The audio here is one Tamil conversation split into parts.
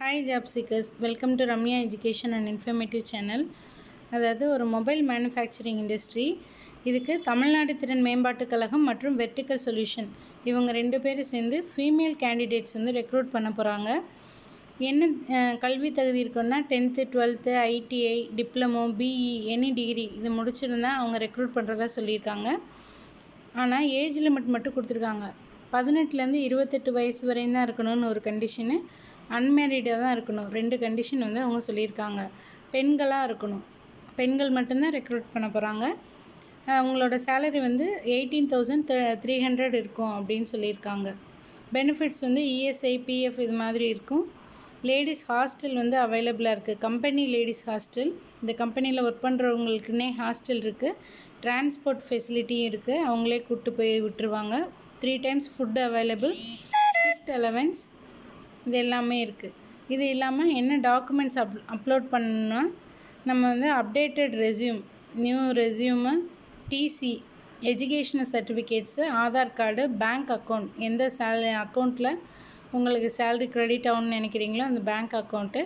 Hi job seekers welcome to Ramya education and informative channel அதாவது ஒரு மொபைல் மேனுஃபேக்சரிங் இண்டஸ்ட்ரி இதுக்கு தமிழ்நாடு திறன் மேம்பாட்டுக் கழகம் மற்றும் வெர்டிக்கல் சொல்யூஷன் இவங்க ரெண்டு பேரும் சேர்ந்து ஃபீமேல் கேண்டிடேட்ஸ் வந்து ரெக்ரூட் பண்ண போகிறாங்க என்ன கல்வி தகுதி இருக்குன்னா tenth twelfth ITI diploma BE any degree இது முடிச்சிருந்தா அவங்க ரெக்ரூட் பண்ணுறதா சொல்லியிருக்காங்க. ஆனால் ஏஜ் லிமிட் மட்டும் கொடுத்துருக்காங்க. பதினெட்டுலேருந்து இருபத்தெட்டு வயசு வரையும் தான் இருக்கணும்னு ஒரு கண்டிஷனு அன்மேரிடாக தான் இருக்கணும். ரெண்டு கண்டிஷன் வந்து அவங்க சொல்லியிருக்காங்க. பெண்களாக இருக்கணும். பெண்கள் மட்டும்தான் ரெக்ரூட் பண்ண போகிறாங்க அவங்களோட சேலரி வந்து எயிட்டீன் தௌசண்ட் த்ரீ ஹண்ட்ரட் இருக்கும் அப்படின்னு சொல்லியிருக்காங்க. பெனிஃபிட்ஸ் வந்து இஎஸ்ஐ பிஎஃப் இது மாதிரி இருக்கும். லேடிஸ் ஹாஸ்டல் வந்து அவைலபிளாக இருக்குது கம்பெனி லேடிஸ் ஹாஸ்டல் இந்த கம்பெனியில் ஒர்க் பண்ணுறவங்களுக்குன்னே ஹாஸ்டல் இருக்குது டிரான்ஸ்போர்ட் ஃபெசிலிட்டியும் இருக்குது அவங்களே கூப்பிட்டு போய் விட்டுருவாங்க. Three times food available shift allowance இது எல்லாமே இருக்குது இது இல்லாமல் என்ன டாக்குமெண்ட்ஸ் அப் அப்லோட் பண்ணணும்னா நம்ம வந்து updated resume new resume TC educational certificates Aadhaar card bank account எந்த சேலரி அக்கௌண்ட்டில் உங்களுக்கு சேலரி க்ரெடிட் ஆகும்னு நினைக்கிறீங்களோ அந்த பேங்க் அக்கௌண்ட்டு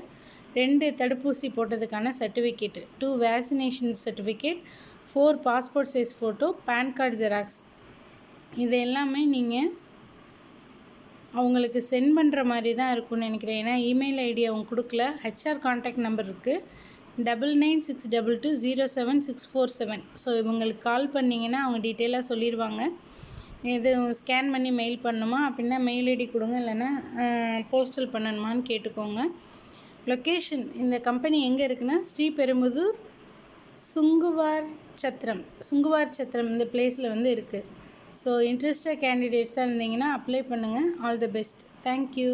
ரெண்டு தடுப்பூசி போட்டதுக்கான certificate two vaccination certificate four passport size photo PAN card xerox இது எல்லாமே நீங்கள் அவங்களுக்கு சென்ட் பண்ணுற மாதிரி தான் இருக்கும்னு நினைக்கிறேன். ஏன்னா இமெயில் ஐடி அவங்க கொடுக்கல. ஹெச்ஆர் காண்டாக்ட் நம்பர் இருக்குது double nine six double two zero seven six four seven so இவங்களுக்கு கால் பண்ணிங்கன்னா அவங்க டீட்டெயிலாக சொல்லிடுவாங்க இது ஸ்கேன் பண்ணி மெயில் பண்ணணுமா அப்படின்னா மெயில் ஐடி கொடுங்க. இல்லைன்னா போஸ்டல் பண்ணணுமான்னு கேட்டுக்கோங்க. லொக்கேஷன் இந்த கம்பெனி எங்கே இருக்குன்னா ஸ்ரீபெரும்புதூர் சுங்குவார் சத்திரம். சுங்குவார் சத்திரம் இந்த பிளேஸில் வந்து இருக்குது ஸோ இன்ட்ரெஸ்டட் கேண்டிடேட்ஸாக இருந்தீங்கன்னா அப்ளை பண்ணுங்கள் ஆல் தி பெஸ்ட் தேங்க்யூ